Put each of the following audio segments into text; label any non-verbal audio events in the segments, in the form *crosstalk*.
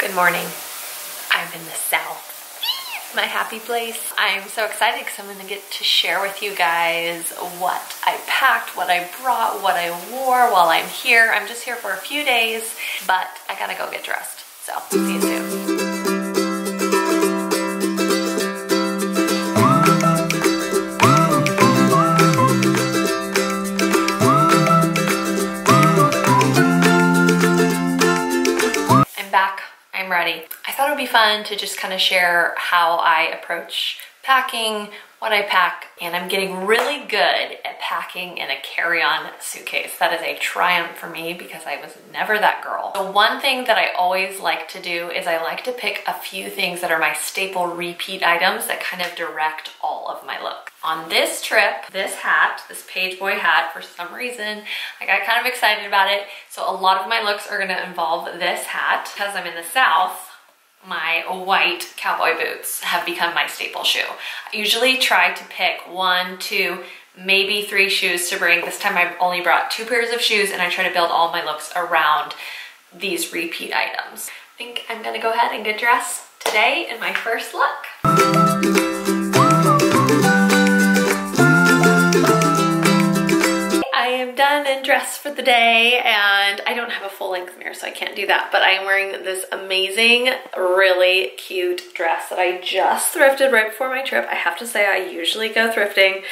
Good morning. I'm in the South. My happy place. I'm so excited because I'm going to get to share with you guys what I packed, what I brought, what I wore while I'm here. I'm just here for a few days, but I gotta go get dressed. So, see you soon. I'm. I thought it would be fun to just kind of share how I approach packing, what I pack, and I'm getting really good at packing in a carry-on suitcase. That is a triumph for me because I was never that girl. The one thing that I always like to do is I like to pick a few things that are my staple repeat items that kind of direct all of my look. On this trip, this hat, this Pageboy hat, for some reason, I got kind of excited about it. So a lot of my looks are gonna involve this hat. Because I'm in the South, my white cowboy boots have become my staple shoe. I usually try to pick one, two, maybe three shoes to bring. This time I've only brought two pairs of shoes and I try to build all my looks around these repeat items. I think I'm gonna go ahead and get dressed today in my first look. Am done and dressed for the day and I don't have a full length mirror so I can't do that but I am wearing this amazing really cute dress that I just thrifted right before my trip. I have to say I usually go thrifting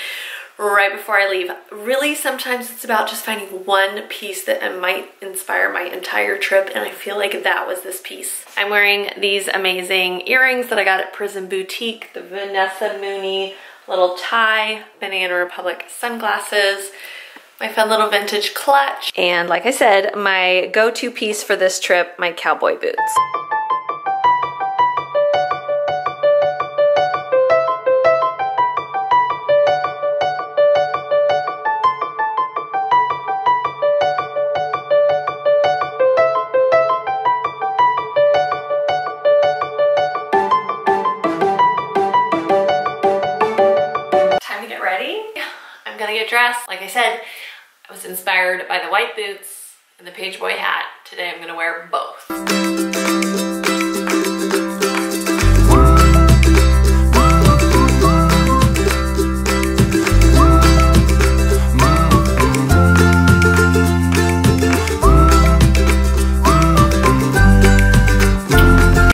right before I leave. Really sometimes it's about just finding one piece that might inspire my entire trip and I feel like that was this piece. I'm wearing these amazing earrings that I got at Prison Boutique, the Vanessa Mooney little tie, Banana Republic sunglasses, my fun little vintage clutch, and like I said, my go-to piece for this trip, my cowboy boots. Dressed. Like I said, I was inspired by the white boots and the Pageboy hat. Today I'm gonna wear both.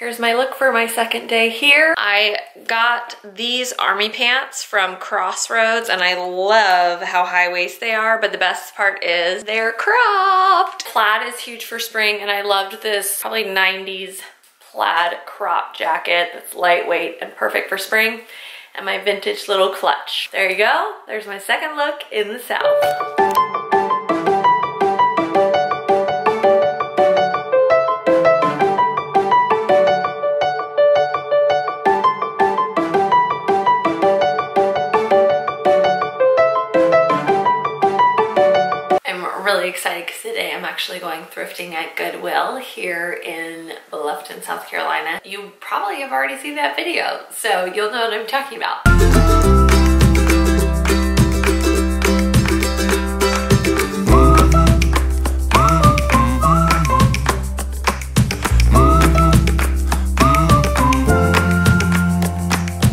Here's my look for my second day here. I got these army pants from Crossroads and I love how high waist they are, but the best part is they're cropped. Plaid is huge for spring and I loved this probably 90s plaid crop jacket that's lightweight and perfect for spring and my vintage little clutch. There you go. There's my second look in the South. Really excited because today I'm actually going thrifting at Goodwill here in Bluffton, South Carolina. You probably have already seen that video, so you'll know what I'm talking about.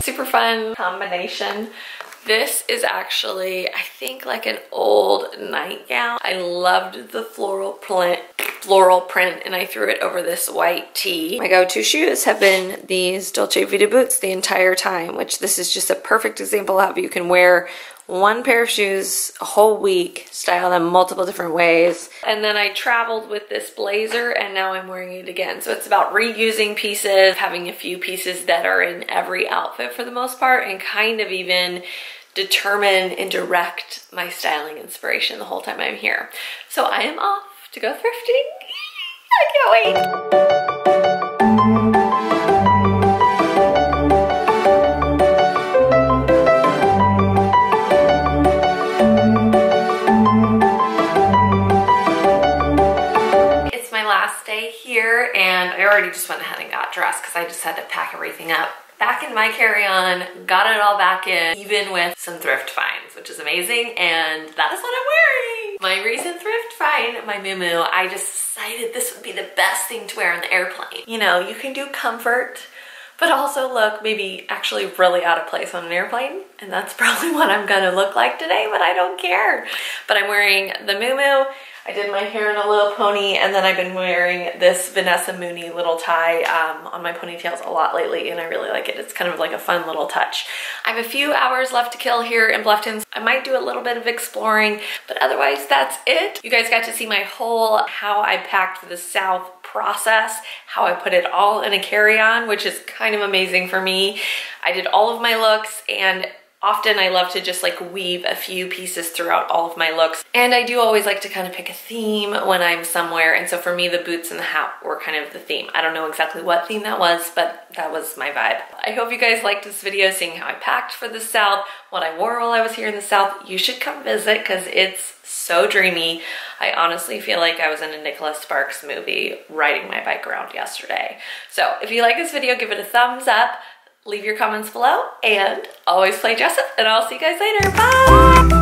Super fun combination. This is actually, I think like an old nightgown. I loved the floral print, floral print and I threw it over this white tee. My go-to shoes have been these Dolce Vita boots the entire time, which this is just a perfect example of you can wear one pair of shoes a whole week, style them multiple different ways. And then I traveled with this blazer and now I'm wearing it again. So it's about reusing pieces, having a few pieces that are in every outfit for the most part and kind of even determine and direct my styling inspiration the whole time I'm here. So I am off to go thrifting. *laughs* I can't wait. Already just went ahead and got dressed because I just had to pack everything up back in my carry-on, got it all back in, even with some thrift finds, which is amazing, and that is what I'm wearing. my recent thrift find, my Moo I just decided this would be the best thing to wear on the airplane. You know, you can do comfort, but also look maybe actually really out of place on an airplane. And that's *laughs* probably what I'm gonna look like today, but I don't care. But I'm wearing the Moo I did my hair in a little pony and then I've been wearing this Vanessa Mooney little tie um, on my ponytails a lot lately and I really like it. It's kind of like a fun little touch. I have a few hours left to kill here in Bluffton. I might do a little bit of exploring, but otherwise that's it. You guys got to see my whole how I packed for the South process, how I put it all in a carry-on, which is kind of amazing for me. I did all of my looks and Often I love to just like weave a few pieces throughout all of my looks. And I do always like to kind of pick a theme when I'm somewhere. And so for me, the boots and the hat were kind of the theme. I don't know exactly what theme that was, but that was my vibe. I hope you guys liked this video, seeing how I packed for the South, what I wore while I was here in the South. You should come visit because it's so dreamy. I honestly feel like I was in a Nicholas Sparks movie riding my bike around yesterday. So if you like this video, give it a thumbs up leave your comments below and always play dress up and I'll see you guys later. Bye!